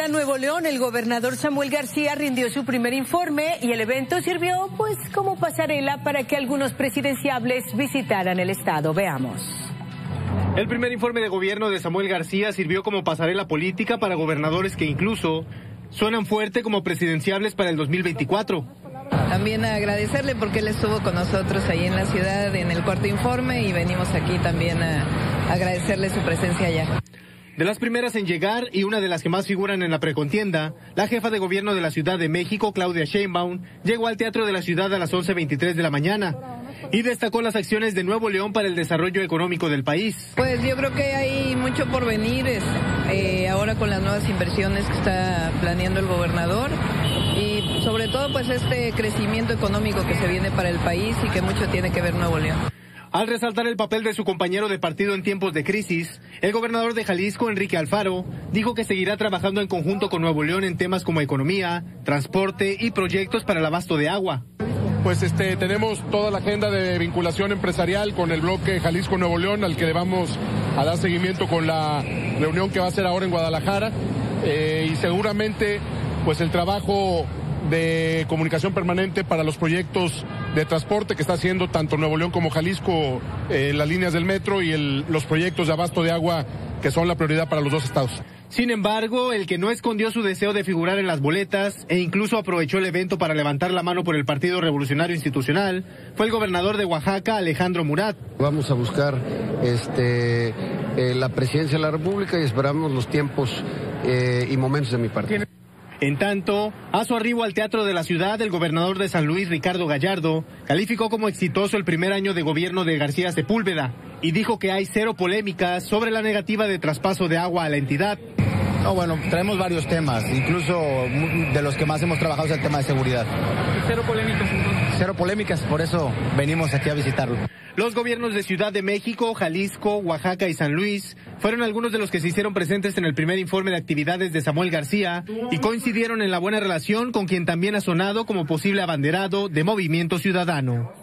Sonora, Nuevo León, el gobernador Samuel García rindió su primer informe y el evento sirvió pues como pasarela para que algunos presidenciables visitaran el estado. Veamos. El primer informe de gobierno de Samuel García sirvió como pasarela política para gobernadores que incluso suenan fuerte como presidenciables para el 2024. También agradecerle porque él estuvo con nosotros ahí en la ciudad en el cuarto informe y venimos aquí también a agradecerle su presencia allá. De las primeras en llegar y una de las que más figuran en la precontienda, la jefa de gobierno de la Ciudad de México, Claudia Sheinbaum, llegó al Teatro de la Ciudad a las 11.23 de la mañana y destacó las acciones de Nuevo León para el desarrollo económico del país. Pues yo creo que hay mucho por venir eh, ahora con las nuevas inversiones que está planeando el gobernador y sobre todo pues este crecimiento económico que se viene para el país y que mucho tiene que ver Nuevo León. Al resaltar el papel de su compañero de partido en tiempos de crisis, el gobernador de Jalisco, Enrique Alfaro, dijo que seguirá trabajando en conjunto con Nuevo León en temas como economía, transporte y proyectos para el abasto de agua. Pues este tenemos toda la agenda de vinculación empresarial con el bloque Jalisco Nuevo León al que le vamos a dar seguimiento con la reunión que va a ser ahora en Guadalajara eh, y seguramente pues el trabajo de comunicación permanente para los proyectos de transporte que está haciendo tanto Nuevo León como Jalisco, eh, las líneas del metro y los proyectos de abasto de agua que son la prioridad para los dos estados. Sin embargo, el que no escondió su deseo de figurar en las boletas e incluso aprovechó el evento para levantar la mano por el Partido Revolucionario Institucional fue el gobernador de Oaxaca, Alejandro Murat. Vamos a buscar este, eh, la presidencia de la República y esperamos los tiempos eh, y momentos de mi partido. En tanto, a su arribo al Teatro de la Ciudad, el gobernador de San Luis, Ricardo Gallardo, calificó como exitoso el primer año de gobierno de García Sepúlveda y dijo que hay cero polémicas sobre la negativa de traspaso de agua a la entidad. No, bueno, traemos varios temas, incluso de los que más hemos trabajado es el tema de seguridad. ¿Cero polémicas Cero polémicas, por eso venimos aquí a visitarlo. Los gobiernos de Ciudad de México, Jalisco, Oaxaca y San Luis fueron algunos de los que se hicieron presentes en el primer informe de actividades de Samuel García y coincidieron en la buena relación con quien también ha sonado como posible abanderado de Movimiento Ciudadano.